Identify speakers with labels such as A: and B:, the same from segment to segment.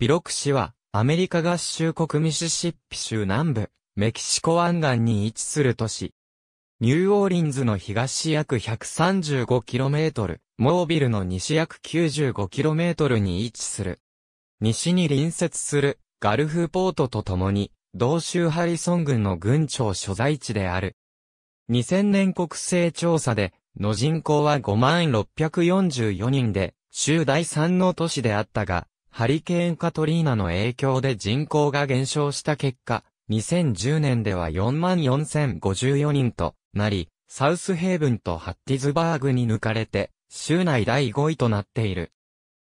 A: ビロク市は、アメリカ合衆国ミシシッピ州南部、メキシコ湾岸に位置する都市。ニューオーリンズの東約 135km、モービルの西約 95km に位置する。西に隣接するガルフポートと共に、同州ハリソン郡の郡庁所在地である。2000年国勢調査で、の人口は5644人で、州第3の都市であったが、ハリケーンカトリーナの影響で人口が減少した結果、2010年では44,054人となり、サウスヘイブンとハッティズバーグに抜かれて、州内第5位となっている。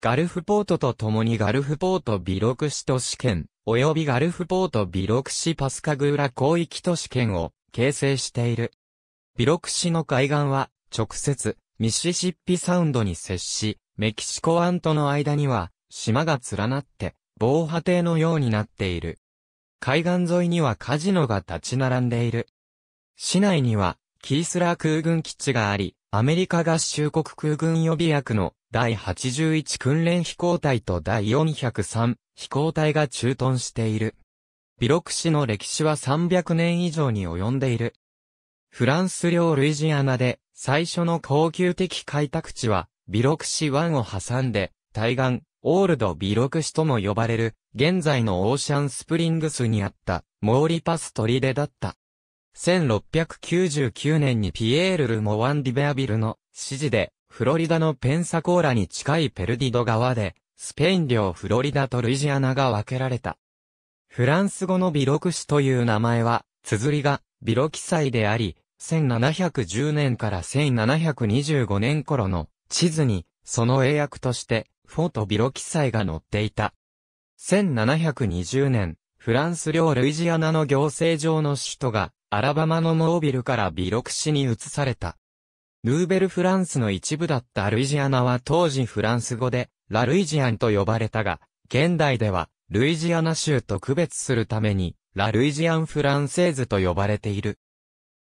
A: ガルフポートと共にガルフポートビロクシ都市圏、及びガルフポートビロクシパスカグーラ広域都市圏を形成している。ビロクシの海岸は直接ミシシッピサウンドに接し、メキシコ湾との間には島が連なって防波堤のようになっている。海岸沿いにはカジノが立ち並んでいる。市内にはキースラー空軍基地があり、アメリカ合衆国空軍予備役の第81訓練飛行隊と第403飛行隊が駐屯している。ビロクシの歴史は300年以上に及んでいる。フランス領ルイジアナで最初の恒久的開拓地はビロクシ湾を挟んで対岸オールドビロクシとも呼ばれる現在のオーシャンスプリングスにあったモーリパス砦だった。1699年にピエール・ル・モワン・ディベアビルの指示でフロリダのペンサコーラに近いペルディド川でスペイン領フロリダとルイジアナが分けられた。フランス語のビロクシという名前は、綴りがビロキサイであり、1710年から1725年頃の地図に、その英訳として、フォートビロキサイが載っていた。1720年、フランス領ルイジアナの行政上の首都が、アラバマのモービルからビロクシに移された。ヌーベルフランスの一部だったルイジアナは当時フランス語で、ラルイジアンと呼ばれたが、現代では、ルイジアナ州と区別するために、ラルイジアン・フランセーズと呼ばれている。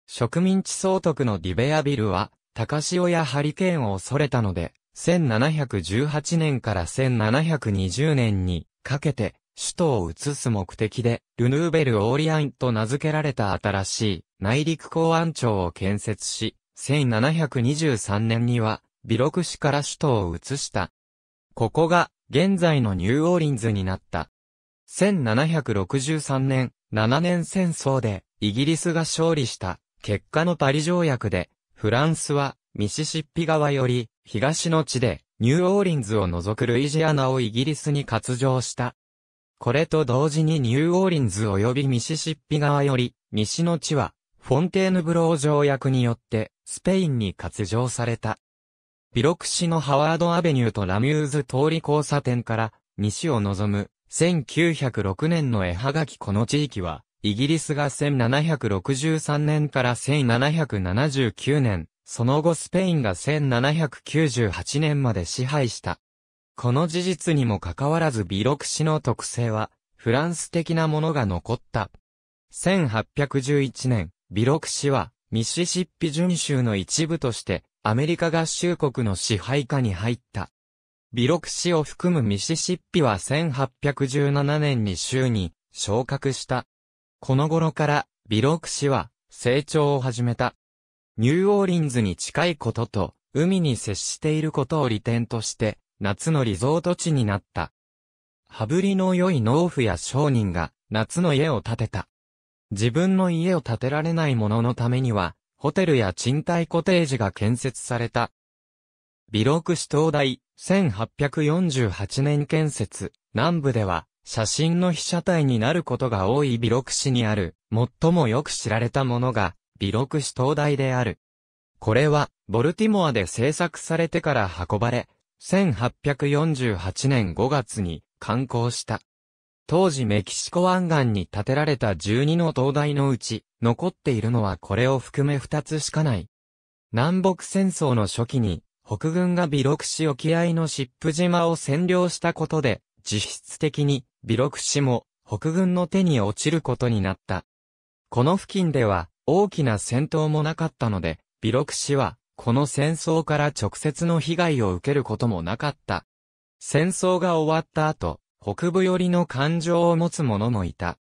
A: 植民地総督のディベアビルは、高潮やハリケーンを恐れたので、1718年から1720年にかけて、首都を移す目的で、ルヌーベル・オーリアンと名付けられた新しい内陸港湾町を建設し、1723年には、ビロク市から首都を移した。ここが、現在のニューオーリンズになった。1763年、7年戦争で、イギリスが勝利した、結果のパリ条約で、フランスは、ミシシッピ川より、東の地で、ニューオーリンズを除くルイジアナをイギリスに割譲した。これと同時にニューオーリンズ及びミシシッピ川より、西の地は、フォンテーヌブロー条約によって、スペインに割譲された。ビロク市のハワードアベニューとラミューズ通り交差点から、西を望む、1906年の絵はがきこの地域は、イギリスが1763年から1779年、その後スペインが1798年まで支配した。この事実にもかかわらずビロク市の特性は、フランス的なものが残った。1811年、ビロク市は、ミシシッピ準州の一部として、アメリカ合衆国の支配下に入った。ビロク市を含むミシシッピは1817年に州に昇格した。この頃からビロク市は成長を始めた。ニューオーリンズに近いことと海に接していることを利点として夏のリゾート地になった。羽振りの良い農夫や商人が夏の家を建てた。自分の家を建てられない者のためにはホテルや賃貸コテージが建設された。ビロク市東大1848年建設、南部では、写真の被写体になることが多いビロク市にある、最もよく知られたものが、ビロク市灯台である。これは、ボルティモアで制作されてから運ばれ、1848年5月に観光した。当時メキシコ湾岸に建てられた12の灯台のうち、残っているのはこれを含め2つしかない。南北戦争の初期に、北軍がビロク市沖合のシップ島を占領したことで、実質的にビロク市も北軍の手に落ちることになった。この付近では大きな戦闘もなかったので、ビロク市はこの戦争から直接の被害を受けることもなかった。戦争が終わった後、北部寄りの感情を持つ者もいた。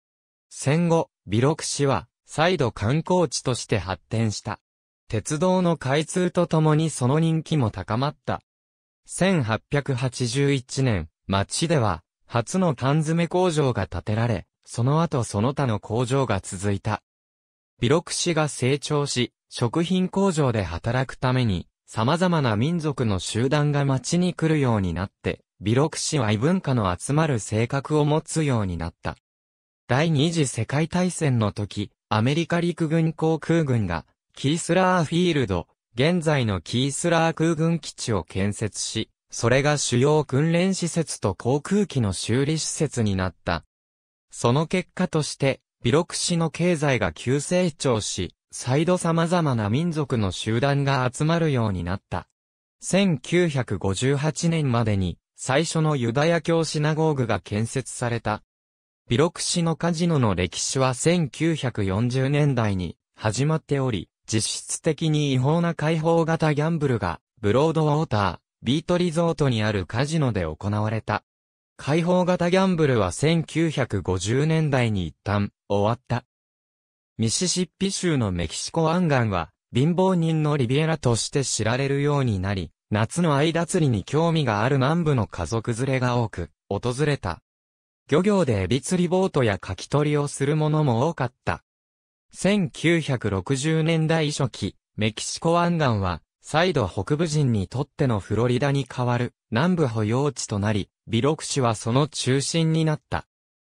A: 戦後、ビロク市は、再度観光地として発展した。鉄道の開通とともにその人気も高まった。1881年、町では、初の缶詰工場が建てられ、その後その他の工場が続いた。ビロク市が成長し、食品工場で働くために、様々な民族の集団が町に来るようになって、ビロク市は異文化の集まる性格を持つようになった。第二次世界大戦の時、アメリカ陸軍航空軍が、キースラーフィールド、現在のキースラー空軍基地を建設し、それが主要訓練施設と航空機の修理施設になった。その結果として、ビロク市の経済が急成長し、再度様々な民族の集団が集まるようになった。1958年までに、最初のユダヤ教シナゴーグが建設された。ビロク市のカジノの歴史は1940年代に始まっており、実質的に違法な開放型ギャンブルが、ブロードウォーター、ビートリゾートにあるカジノで行われた。開放型ギャンブルは1950年代に一旦終わった。ミシシッピ州のメキシコ湾岸は、貧乏人のリビエラとして知られるようになり、夏の間釣りに興味がある南部の家族連れが多く、訪れた。漁業でエビ釣りボートや書き取りをする者も多かった。1960年代初期、メキシコ湾岸は、再度北部人にとってのフロリダに代わる南部保養地となり、ビロク市はその中心になった。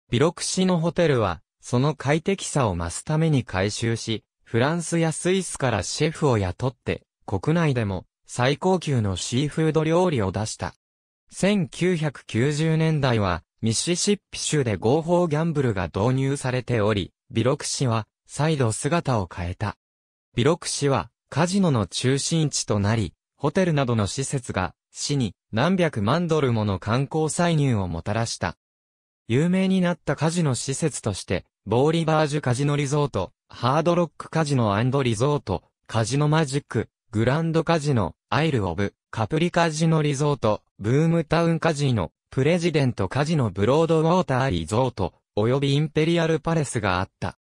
A: ビロク市のホテルは、その快適さを増すために改修し、フランスやスイスからシェフを雇って、国内でも最高級のシーフード料理を出した。1990年代は、ミシシッピ州で合法ギャンブルが導入されており、ビロク市は再度姿を変えた。ビロク市はカジノの中心地となり、ホテルなどの施設が市に何百万ドルもの観光歳入をもたらした。有名になったカジノ施設として、ボーリバージュカジノリゾート、ハードロックカジノリゾート、カジノマジック、グランドカジノ、アイルオブ、カプリカジノリゾート、ブームタウンカジノ、プレジデントカジノブロードウォーターリゾート、及びインペリアルパレスがあった。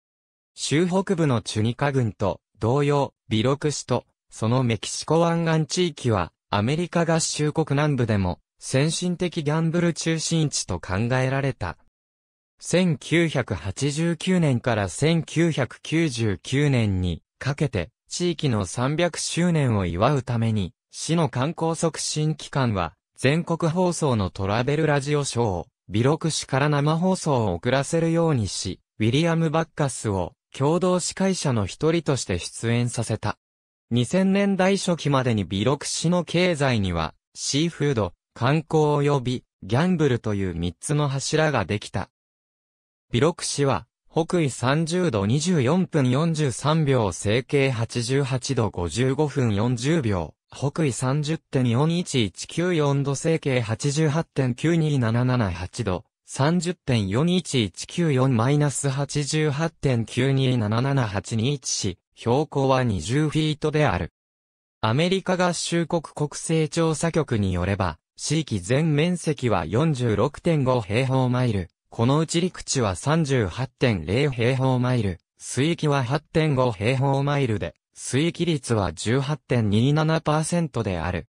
A: 州北部のチュニカ郡と、同様、ビロク市と、そのメキシコ湾岸地域は、アメリカ合衆国南部でも、先進的ギャンブル中心地と考えられた。1989年から1999年にかけて地域の300周年を祝うために市の観光促進機関は全国放送のトラベルラジオショーをビロク市から生放送を送らせるようにし、ウィリアム・バッカスを共同司会者の一人として出演させた。2000年代初期までにビロク市の経済にはシーフード、観光及びギャンブルという3つの柱ができた。ビロク市は、北緯30度24分43秒整形88度55分40秒、北緯30.41194度整形88.92778度、30.41194-88.9277821市、標高は20フィートである。アメリカ合衆国国勢調査局によれば、地域全面積は46.5平方マイル、このうち陸地は38.0平方マイル、水域は8.5平方マイルで、水域率は18.27%である。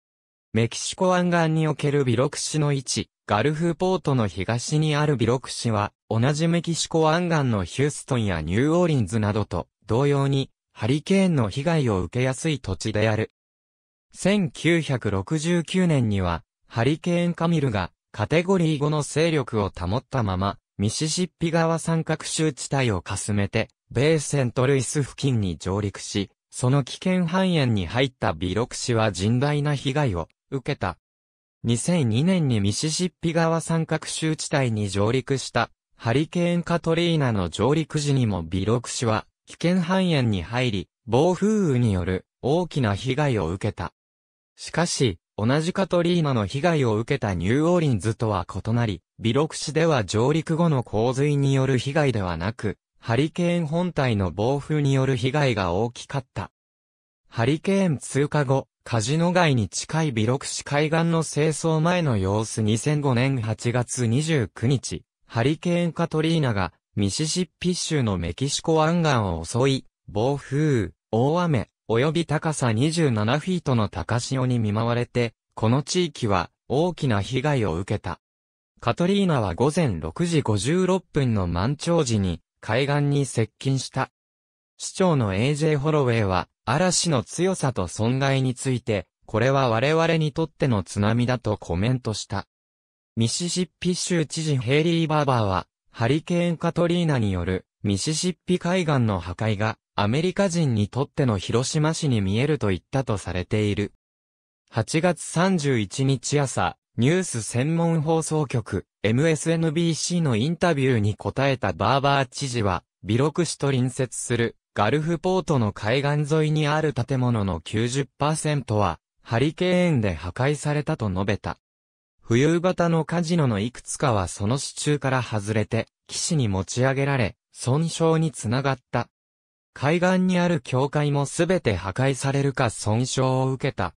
A: メキシコ湾岸におけるビロク市の位置、ガルフポートの東にあるビロク市は、同じメキシコ湾岸のヒューストンやニューオーリンズなどと同様に、ハリケーンの被害を受けやすい土地である。1969年には、ハリケーンカミルがカテゴリー5の勢力を保ったまま、ミシシッピ川三角州地帯をかすめて、ベーセントルイス付近に上陸し、その危険半円に入ったビロク市は甚大な被害を受けた。2002年にミシシッピ川三角州地帯に上陸したハリケーンカトリーナの上陸時にもビロク市は危険半円に入り、暴風雨による大きな被害を受けた。しかし、同じカトリーナの被害を受けたニューオーリンズとは異なり、ビロク市では上陸後の洪水による被害ではなく、ハリケーン本体の暴風による被害が大きかった。ハリケーン通過後、カジノ街に近いビロクシ海岸の清掃前の様子2005年8月29日、ハリケーンカトリーナがミシシッピ州のメキシコ湾岸を襲い、暴風、大雨、及び高さ27フィートの高潮に見舞われて、この地域は大きな被害を受けた。カトリーナは午前6時56分の満潮時に海岸に接近した。市長の AJ ホロウェイは嵐の強さと損害について、これは我々にとっての津波だとコメントした。ミシシッピ州知事ヘイリー・バーバーは、ハリケーンカトリーナによるミシシッピ海岸の破壊がアメリカ人にとっての広島市に見えると言ったとされている。8月31日朝、ニュース専門放送局 MSNBC のインタビューに答えたバーバー知事は、ビロク市と隣接するガルフポートの海岸沿いにある建物の90%はハリケーンで破壊されたと述べた。冬型のカジノのいくつかはその支柱から外れて、岸に持ち上げられ、損傷につながった。海岸にある教会もすべて破壊されるか損傷を受けた。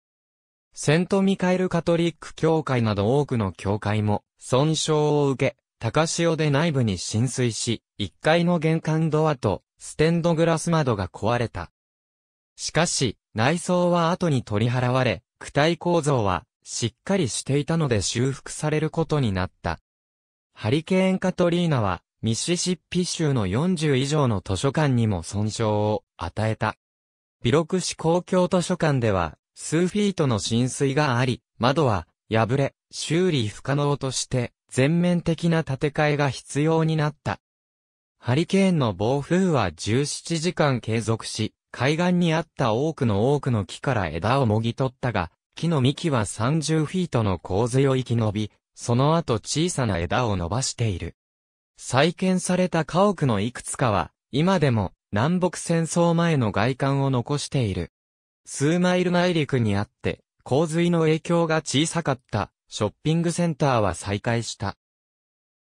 A: セントミカエルカトリック教会など多くの教会も損傷を受け、高潮で内部に浸水し、1階の玄関ドアとステンドグラス窓が壊れた。しかし、内装は後に取り払われ、躯体構造はしっかりしていたので修復されることになった。ハリケーンカトリーナは、ミシシッピ州の40以上の図書館にも損傷を与えた。ビロク市公共図書館では、数フィートの浸水があり、窓は破れ、修理不可能として、全面的な建て替えが必要になった。ハリケーンの暴風は17時間継続し、海岸にあった多くの多くの木から枝をもぎ取ったが、木の幹は30フィートの洪水を生き延び、その後小さな枝を伸ばしている。再建された家屋のいくつかは、今でも南北戦争前の外観を残している。数マイル内陸にあって、洪水の影響が小さかったショッピングセンターは再開した。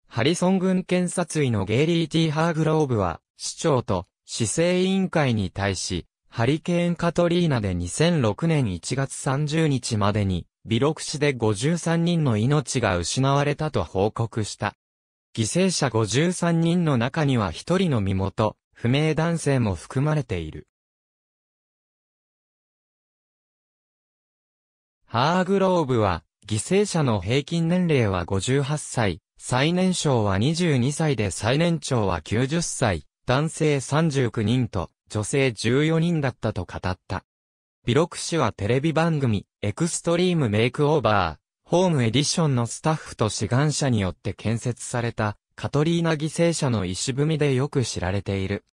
A: ハリソン軍検察医のゲイリー・ティー・ハーグローブは、市長と市政委員会に対し、ハリケーンカトリーナで2006年1月30日までに、ビロク市で53人の命が失われたと報告した。犠牲者53人の中には1人の身元、不明男性も含まれている。ハーグローブは、犠牲者の平均年齢は58歳、最年少は22歳で最年長は90歳、男性39人と、女性14人だったと語った。ビロク氏はテレビ番組、エクストリームメイクオーバー、ホームエディションのスタッフと志願者によって建設された、カトリーナ犠牲者の石踏みでよく知られている。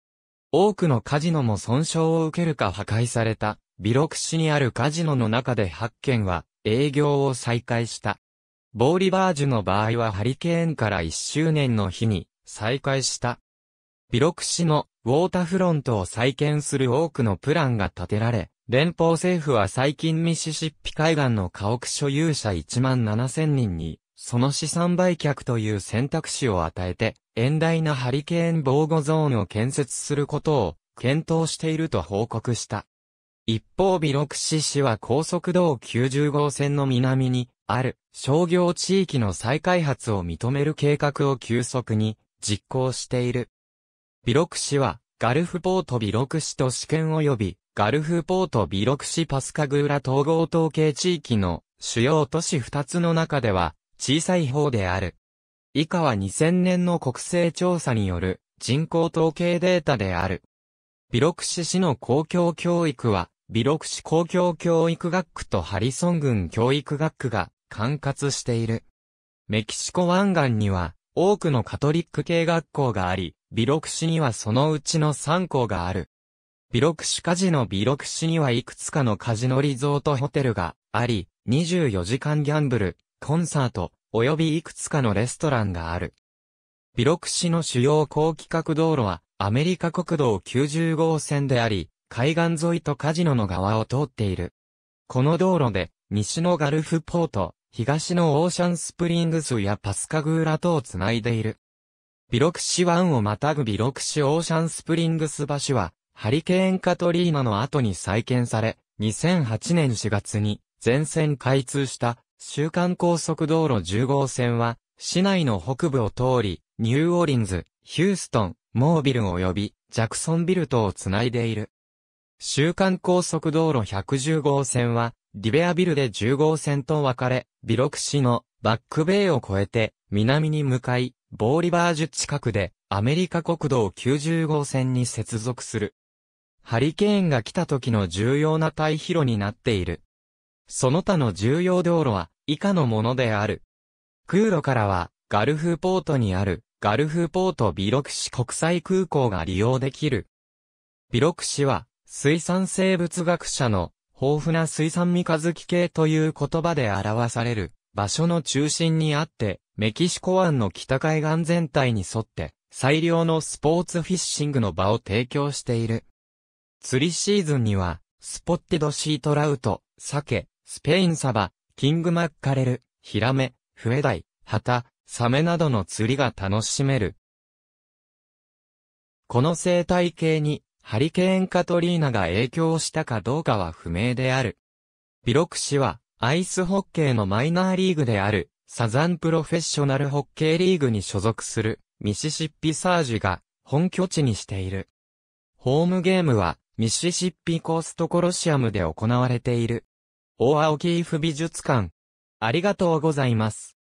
A: 多くのカジノも損傷を受けるか破壊された、ビロク市にあるカジノの中で8件は、営業を再開した。ボーリバージュの場合はハリケーンから1周年の日に再開した。ビロク市のウォータフロントを再建する多くのプランが立てられ、連邦政府は最近ミシシッピ海岸の家屋所有者1万7000人に、その資産売却という選択肢を与えて、遠大なハリケーン防護ゾーンを建設することを検討していると報告した。一方ビロクシ市は高速道90号線の南にある商業地域の再開発を認める計画を急速に実行している。ビロク市は、ガルフポートビロク市と試験及び、ガルフポートビロク市パスカグーラ統合統計地域の主要都市2つの中では小さい方である。以下は2000年の国勢調査による人口統計データである。ビロク市市の公共教育は、ビロク市公共教育学区とハリソン郡教育学区が管轄している。メキシコ湾岸には多くのカトリック系学校があり、ビロク市にはそのうちの3校がある。ビロク市カジノビロク市にはいくつかのカジノリゾートホテルがあり、24時間ギャンブル、コンサート、及びいくつかのレストランがある。ビロクシの主要高規格道路はアメリカ国道90号線であり、海岸沿いとカジノの側を通っている。この道路で西のガルフポート、東のオーシャンスプリングスやパスカグーラとをつないでいる。ビロクシ湾をまたぐビロクシオーシャンスプリングス橋は、ハリケーンカトリーナの後に再建され、2008年4月に全線開通した州間高速道路10号線は市内の北部を通りニューオーリンズ、ヒューストン、モービル及びジャクソンビルとをつないでいる。週間高速道路110号線はリベアビルで10号線と分かれ、ビロク市のバックベイを越えて南に向かい、ボーリバージュ近くでアメリカ国道90号線に接続する。ハリケーンが来た時の重要な対比路になっている。その他の重要道路は以下のものである。空路からはガルフポートにあるガルフポートビロク市国際空港が利用できる。ビロク市は水産生物学者の豊富な水産三日月系という言葉で表される場所の中心にあって、メキシコ湾の北海岸全体に沿って最良のスポーツフィッシングの場を提供している。釣りシーズンには、スポッティドシートラウト、サケ、スペインサバ、キングマッカレル、ヒラメ、フエダイ、ハタ、サメなどの釣りが楽しめる。この生態系にハリケーンカトリーナが影響したかどうかは不明である。ビロク市はアイスホッケーのマイナーリーグであるサザンプロフェッショナルホッケーリーグに所属するミシシッピサージが本拠地にしている。ホームゲームはミシシッピコーストコロシアムで行われている。大青キーフ美術館。ありがとうございます。